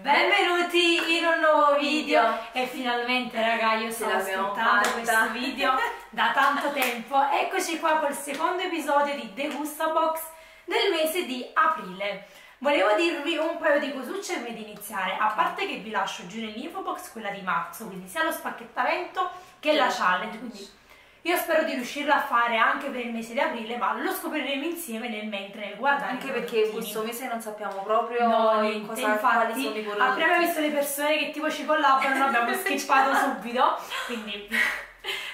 Benvenuti in un nuovo video. E finalmente raga io sto aspettando questo video da tanto tempo. Eccoci qua col secondo episodio di The Gusta Box del mese di aprile. Volevo dirvi un paio di cosucce prima di iniziare. A parte che vi lascio giù nell'info box quella di marzo quindi sia lo spacchettamento che la challenge quindi io spero di riuscirla a fare anche per il mese di aprile, ma lo scopriremo insieme nel mentre nel guardare. Anche perché questo mese non sappiamo proprio no, in cosa infatti, sono i. Abbiamo visto le persone che tipo ci collaborano, abbiamo skippato subito, quindi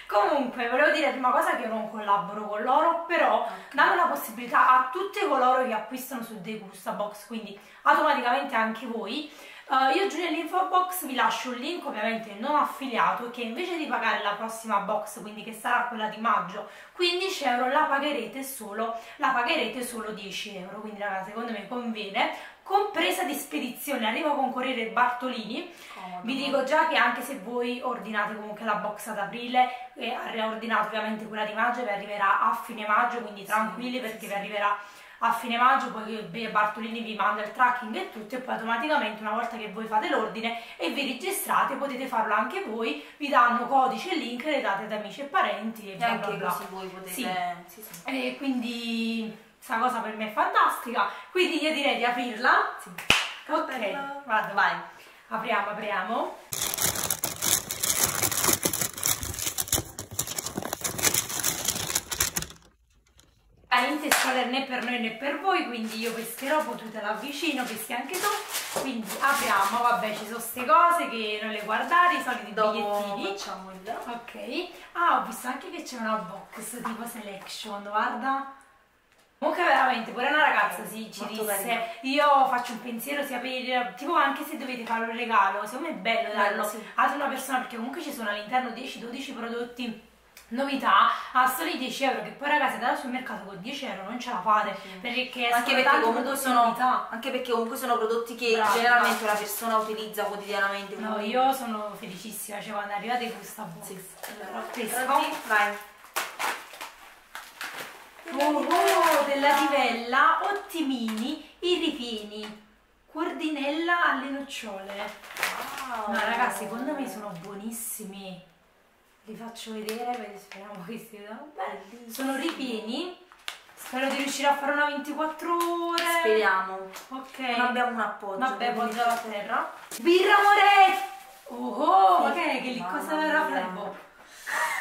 Comunque, volevo dire prima cosa che io non collaboro con loro, però okay. danno la possibilità a tutti coloro che acquistano su The Gusta Box, quindi automaticamente anche voi, Uh, io giù nell'info box vi lascio un link ovviamente non affiliato che invece di pagare la prossima box, quindi che sarà quella di maggio, 15 euro la pagherete solo, la pagherete solo 10 euro, quindi ragazzi secondo me conviene, compresa di spedizione, arrivo con Corriere Bartolini, oh, vi dico già che anche se voi ordinate comunque la box ad aprile, e ordinate ovviamente quella di maggio vi arriverà a fine maggio, quindi tranquilli sì, perché sì. vi arriverà a fine maggio poi Bartolini vi manda il tracking e tutto e poi automaticamente una volta che voi fate l'ordine e vi registrate potete farlo anche voi vi danno codice e link le date ad amici e parenti e, e anche bla. così voi potete sì. Sì, sì. e quindi questa cosa per me è fantastica. Quindi io direi di aprirla. Sì. ok vado. Vai. Apriamo apriamo niente spoiler né per noi né per voi quindi io pescherò poi tu te l'avvicino peschi anche tu. Quindi apriamo vabbè ci sono queste cose che non le guardate i soliti Dopo bigliettini. facciamo il ok. Ah ho visto anche che c'è una box tipo selection guarda. Comunque veramente, pure una ragazza si ci disse, carino. io faccio un pensiero sia per, tipo anche se dovete fare un regalo, secondo me è bello darlo sì. ad una persona perché comunque ci sono all'interno 10-12 prodotti novità a soli 10 euro che poi ragazzi andate sul mercato con 10 euro non ce la fate perché anche perché comunque sono anche perché comunque sono prodotti che Bravi, generalmente una persona utilizza quotidianamente no io sono felicissima cioè quando arrivate questa box. Sì. allora pesco vai. Oh, oh, della divella ottimini i ripieni cordinella alle nocciole. Wow. no ragazzi secondo me sono buonissimi li faccio vedere speriamo che siano belli sono ripieni. Spero di riuscire a fare una 24 ore. Speriamo. Ok. Non abbiamo un appoggio vabbè appoggia la terra. Birra Moretti oh, oh ok che lì cosa era flebo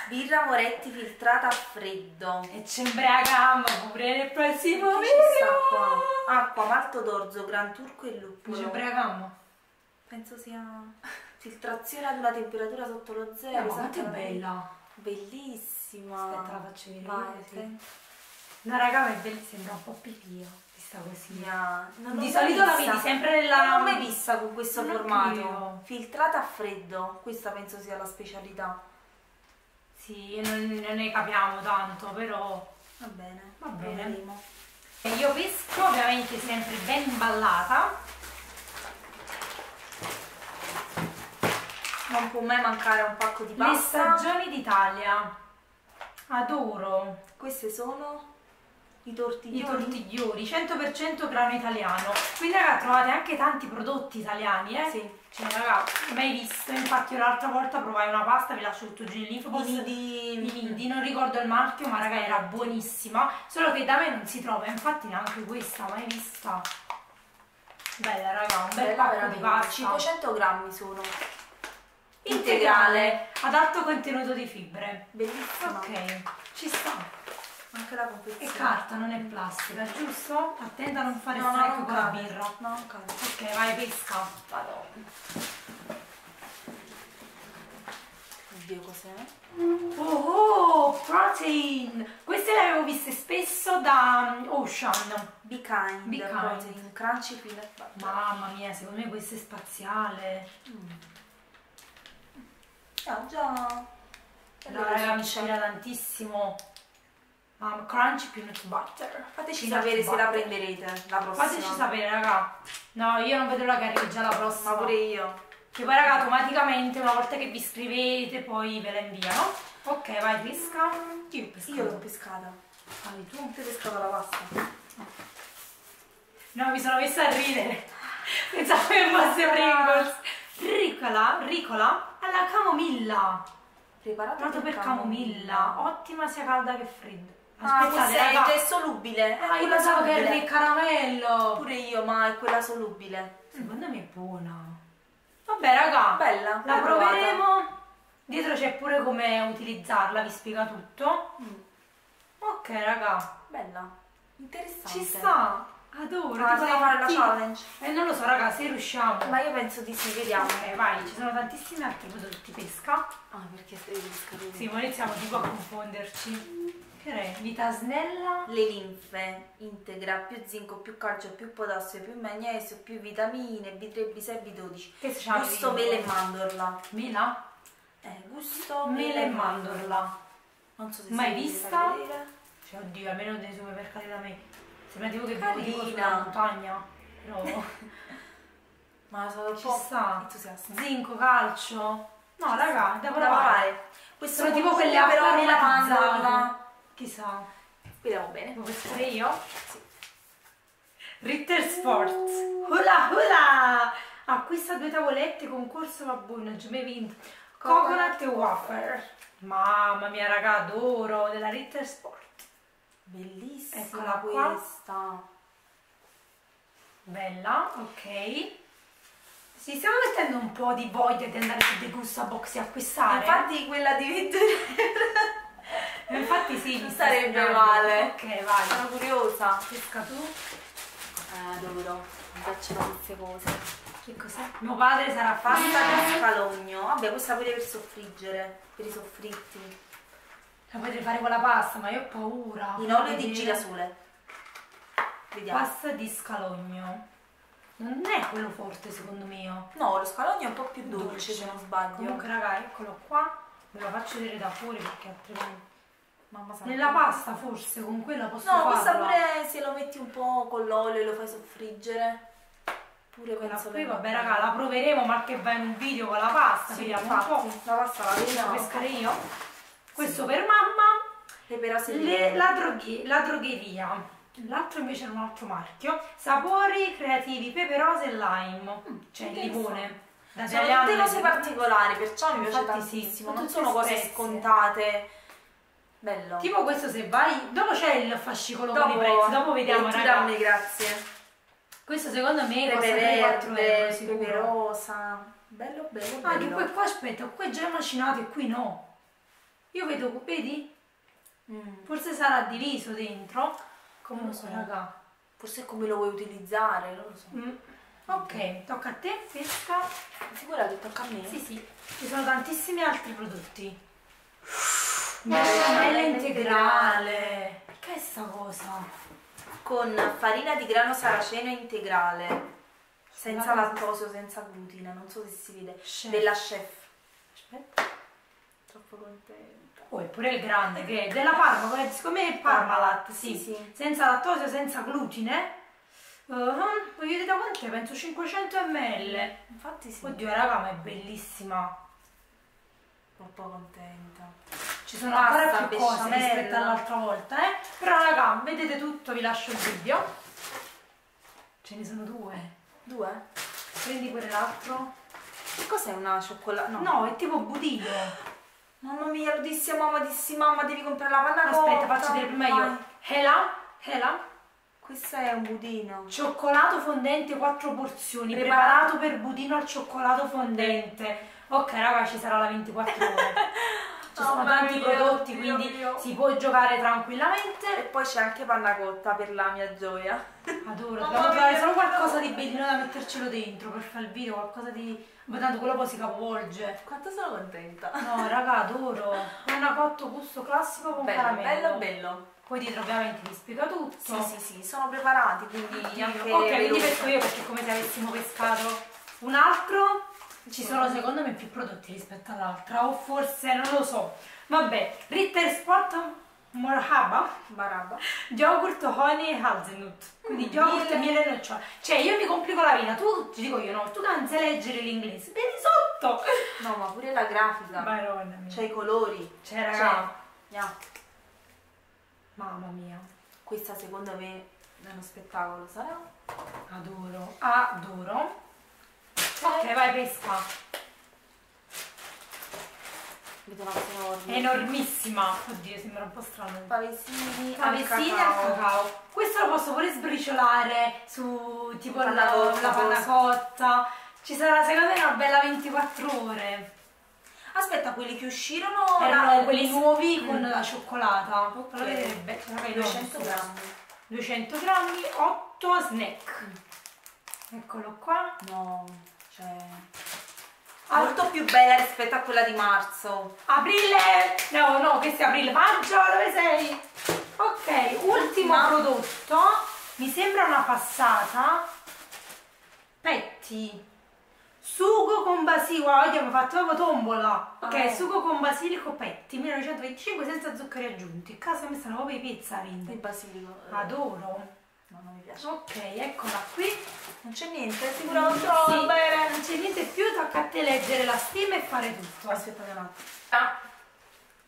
birra Moretti filtrata a freddo. E c'è embriagamo pure nel prossimo video. acqua, malto d'orzo, gran turco e luppolo. ci embriagamo penso sia filtrazione ad una temperatura sotto lo zero. Eh, quanto è bella! Bellissima! Aspetta, la faccio vedere. Vai, sì. No, raga, ma è bella, sembra un po' pipio. Sta così. Yeah. Di solito la vedi sempre nella. Non l'ho mai vista con questo non formato. Filtrata a freddo, questa penso sia la specialità. Sì, non, non ne capiamo tanto, però. Va bene. Va bene. E io pesco ovviamente sempre ben imballata non può mai mancare un pacco di pasta. Le stagioni d'Italia. Adoro. Queste sono i tortiglioni. I tortiglioni, 100% grano italiano. Quindi ragazzi trovate anche tanti prodotti italiani, eh? Sì. Cioè ragazzi, mai visto. Infatti io l'altra volta provai una pasta, vi lascio tutto giù nell'info. I nidi. I nidi, non ricordo il marchio, ma raga era buonissima. Solo che da me non si trova, infatti neanche questa, mai vista. Bella raga, un bel Bella pacco di pasta. 500 grammi sono integrale ad alto contenuto di fibre. Bellissimo. Ok, ci sta. Anche la confezione. È carta, non è plastica, giusto? Attenta a non fare no, no, con la birra. No, non cade. Ok, vai pesca. Vado. Oddio, cos'è? Oh, oh, protein! Queste le avevo viste spesso da um, Ocean. Be kind. Be kind. Protein. Crunchy peanut butter. Mamma mia, secondo me questo è spaziale. Mm. Ah, già. Raga mi ispira tantissimo. Um, crunch peanut butter. Fateci peanut sapere butter. se la prenderete la prossima. Fateci sapere, raga. No, io non vedo l'ora che arrivi già la prossima. Ma pure io. Che poi, raga, automaticamente una volta che vi iscrivete, poi ve la inviano. Ok, vai, pesca. Io ho pescato. Io l'ho pescata. Vai tu. Ti hai pescato la pasta. No, mi sono messa a ridere. Pensavo che fosse Pringles. Ricola, ricola alla camomilla. Preparato Prato per camomilla. Ottima sia calda che fredda. Ah, Aspettate, è, raga. è solubile. È Ah, io pensavo che era il caramello. Pure io, ma è quella solubile. Secondo me è buona. Vabbè, raga. Bella. La l'hai provata? proveremo. Dietro c'è pure come utilizzarla, vi spiega tutto. Mm, Ok, raga. Bella. Interessante. Ci sta. Adoro. Ah, devo fare la challenge. Eh, non lo so, raga, se riusciamo. Ma io penso di sì, vediamo. Ok, vai, ci sono tantissimi altri prodotti pesca. Ah, perché devi scaricare? Sì, ma iniziamo tipo a confonderci. Che è? Vita snella. Le linfe integra più zinco, più calcio, più potassio, più magnesio, più vitamine, B3, B6, B12. Che? Gusto mele e mandorla. Mela? Eh, gusto Mele e mandorla. Non so se Mai vista? Cioè, oddio, almeno nei supermercati da me. Sembra tipo che Carina. sulla montagna. Però Ma sono un ci po' sta. entusiasta. Zinco, calcio. No, raga, da provare. Questo Sono tipo quelle però aromatizzate. Chissà. Vediamo bene. Devo pescare io? Sì. Ritter Sports. Hula hula! Acquista due tavolette, concorso già mi hai vinto. Coconut e wafer. Mamma mia, raga, adoro della Ritter Sport. Bellissima Eccola qua. questa. Bella, ok. Sì, stiamo mettendo un po' di voglia di andare su The Gusta Box e acquistare. Infatti quella di 20 Eh, Infatti sì, Non sarebbe male. Ok, vai. Sono curiosa. Pesca tu. Eh, adoro. Mi piacciono queste cose. Che cos'è? Mio padre sarà pasta di scalogno. Vabbè, questa pure per soffriggere, per i soffritti. La potrei fare con la pasta, ma io ho paura. In olio di girasole. Vediamo. Pasta di scalogno. Non è quello forte secondo me. No, lo scalogno è un po' più dolce, se non sbaglio. Comunque raga, eccolo qua. Ve lo faccio vedere da fuori perché altrimenti. Mamma sa- Nella pasta forse, con quella posso No, farla. questa pure se lo metti un po' con l'olio e lo fai soffriggere. Pure Quella penso qui, vabbè raga, la proveremo ma che va in un video con la pasta. Sì, vediamo un po'. la pasta la vediamo. pescare io. Questo per mamma. Le la, droghi- la drogheria. L'altro invece è un altro marchio. Sapori creativi, pepe rosa e lime. Cioè il limone. Sono tutte cose particolari, perciò mi piace sì, tantissimo. non sono cose spezie. scontate. Bello. Tipo questo se vai, dopo c'è il fascicolo con i dopo, prezzi, dopo vediamo dammi grazie. Questo secondo me costa Pepe 3-4 euro pepe rosa. Bello, bello, bello. Ah, che poi qua aspetta, qua è già macinato e qui no. Io vedo, vedi? Mm. Forse sarà diviso dentro. Comunque, so. raga. Forse come lo vuoi utilizzare, non lo so. Mm. Ok, tocca a te, pesca. Sicura che tocca a me? Sì, sì, ci sono tantissimi altri prodotti. Marshmallow integrale. Che è sta cosa? Con farina di grano saraceno integrale. Senza lattosio, senza glutine, non so se si vede. Chef. Della chef. Aspetta. Troppo contenta. Oh, è pure il grande che è della Parma, siccome è Parmalat, sì. Sì, sì. Senza lattosio, senza glutine. Uh, voglio vedere da quant'è, penso 500 ml. Infatti sì. Oddio, raga, ma è bellissima. Troppo contenta. Ci sono Pasta, ancora più cose besciamella. rispetto all'altra volta, eh? Però raga, vedete tutto, vi lascio il video. Ce ne sono due. Due? Prendi pure l'altro. Che cos'è una cioccolata? No. No, è tipo budino. Mamma mia, lo dissi a mamma, dissi mamma, devi comprare la panna Aspetta, cotta. faccio vedere prima io. Hela, Hela, Questo è un budino. cioccolato fondente 4 porzioni, Preparato. preparato per budino al cioccolato fondente. Ok, raga, ci sarà la 24 ore. Ci sono tanti prodotti, Dio quindi mio. si può giocare E tranquillamente. poi c'è anche panna cotta per la mia gioia. Adoro, dobbiamo trovare solo qualcosa di bellino da mettercelo dentro per fare il video, qualcosa di... Ma tanto quello poi si capovolge. Quanto sono contenta. No, raga, adoro. Panna cotto gusto classico con Bello, caramello. bello, bello. Poi dietro ovviamente vi spiega tutto. Sì, sì, sì, sono preparati, quindi anche ok, quindi pesco io perché è come se avessimo pescato un altro. Ci sono secondo me più prodotti rispetto all'altra, o forse non lo so. Vabbè, Ritter Sport Morhaba, Barabba. yogurt, honey e hazelnut. Quindi Mm, yogurt, miele. miele e nocciola. Cioè io mi complico la vita, tu ti dico io no, tu non sai leggere l'inglese, vedi sotto. No, ma pure la grafica. Mia. C'è i colori. Cioè, raga, yeah. mamma mia. Questa secondo me è uno spettacolo, sarà? Adoro, adoro. Vai pesca. È enormissima. Oddio, sembra un po' strano. Pavesini, Pavesini al cacao. cacao. Questo lo posso pure sbriciolare su tipo la, la, panna cotta. Ci sarà secondo me una bella 24 ore. Aspetta, quelli che uscirono erano quelli nuovi mm. con la cioccolata. Ok. Allora vedrebbe, 200 grammi. 200 grammi, 8 snack. Eccolo qua. No, cioè molto più bella rispetto a quella di marzo. Aprile, no, no, questo è aprile, maggio, dove sei? Ok, ultimo Ma... prodotto, mi sembra una passata. Petti. Sugo con basilico, oggi abbiamo fatto proprio tombola. Ok, oh. sugo con basilico petti, 1925 senza zuccheri aggiunti. A casa mi stanno proprio i pizza Il basilico. Eh. Adoro. No, non mi piace. Ok, eccola qui. Non c'è niente, sicuro non trovo sì, bene. Non c'è niente più, tocca a te leggere la stima e fare tutto. Aspetta un attimo. Ah.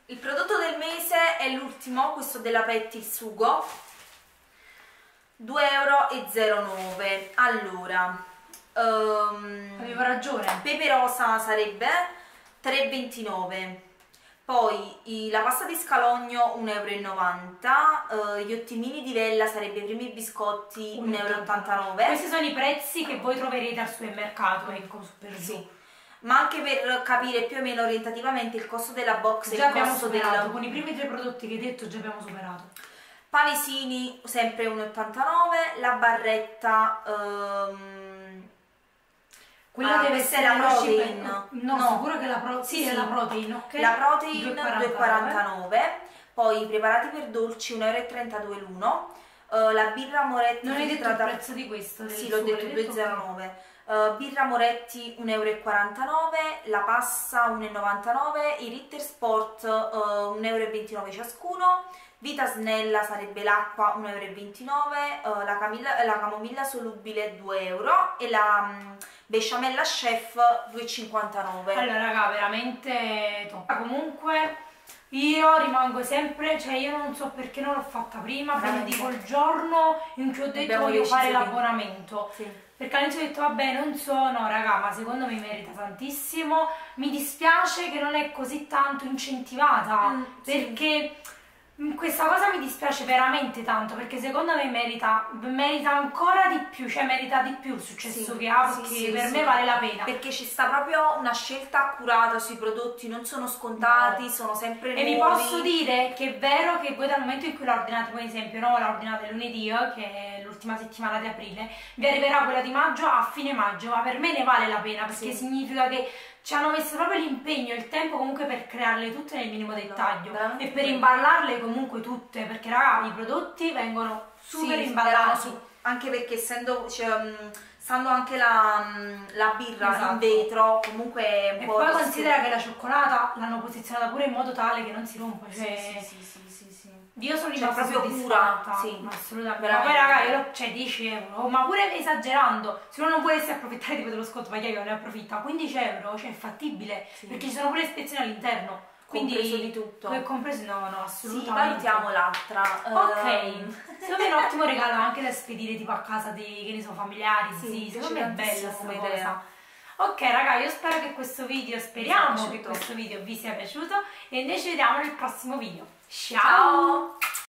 Il prodotto del mese è l'ultimo, questo della Petti Sugo. 2,09 euro. Allora, um, avevo ragione. Pepe rosa sarebbe 3,29 poi i, la pasta di scalogno 1,90 euro, uh, gli ottimini di vella sarebbe i primi biscotti 1,89 euro. Questi sono i prezzi che voi troverete al supermercato, ecco, per sì. Ma anche per capire più o meno orientativamente il costo della box già e costo superato, del... con i primi tre prodotti che hai detto già abbiamo superato. Pavesini sempre 1,89, la barretta... Um, quella ah, deve essere la protein. No, no, sicuro che la, pro... sì, sì, la protein, ok? La protein 2,49. Poi i preparati per dolci 1,32 euro l'uno. Uh, la birra Moretti Non hai detto il prezzo di questo? Sì, l'ho detto 2,09. Uh, birra Moretti 1,49 euro, la passa 1,99 i Ritter Sport uh, 1,29 euro ciascuno, Vita Snella sarebbe l'acqua 1,29 euro, uh, la, la, camomilla solubile 2 euro e la um, besciamella chef 2,59 allora raga veramente top comunque io rimango sempre cioè io non so perché non l'ho fatta prima prima di quel giorno in cui ho detto Abbiamo voglio fare l'abbonamento. Sì. perché all'inizio ho detto vabbè non so no raga ma secondo me merita tantissimo. Mi dispiace che non è così tanto incentivata mm, perché sì questa cosa mi dispiace veramente tanto perché secondo me merita, merita ancora di più, cioè merita di più il successo sì, che ha perché sì, per sì, me vale la pena. Perché ci sta proprio una scelta accurata sui prodotti, non sono scontati, no. sono sempre nuovi. E vi posso dire che è vero che voi dal momento in cui l'ho ordinata, per esempio, no, l'ho ordinata lunedì, eh, che è l'ultima settimana di aprile, vi arriverà quella di maggio a fine maggio, ma per me ne vale la pena perché significa che ci hanno messo proprio l'impegno e il tempo comunque per crearle tutte nel minimo dettaglio. no, e per imballarle comunque tutte perché raga i prodotti vengono super sì, imballati. anche perché essendo cioè, um, stando anche la, um, la birra esatto. in vetro comunque è un e po' poi considera che la cioccolata l'hanno posizionata pure in modo tale che non si rompa cioè sì, sì, sì, io sono cioè, proprio cura, sì, assolutamente. Ma poi raga, io cioè 10 euro, ma pure esagerando, se uno non volesse approfittare tipo dello sconto, magari non ne approfitta, 15 euro, cioè è fattibile, sì. perché ci sono pure ispezioni all'interno. Quindi compreso di tutto. È compreso, no, no, assolutamente. Sì, valutiamo l'altra. Ok, um... secondo me è un ottimo regalo anche da spedire tipo a casa dei, che ne so, familiari, sì, sì secondo me è bella come idea. Ok raga, io spero che questo video, speriamo che questo video vi sia piaciuto e noi ci vediamo nel prossimo video. 小。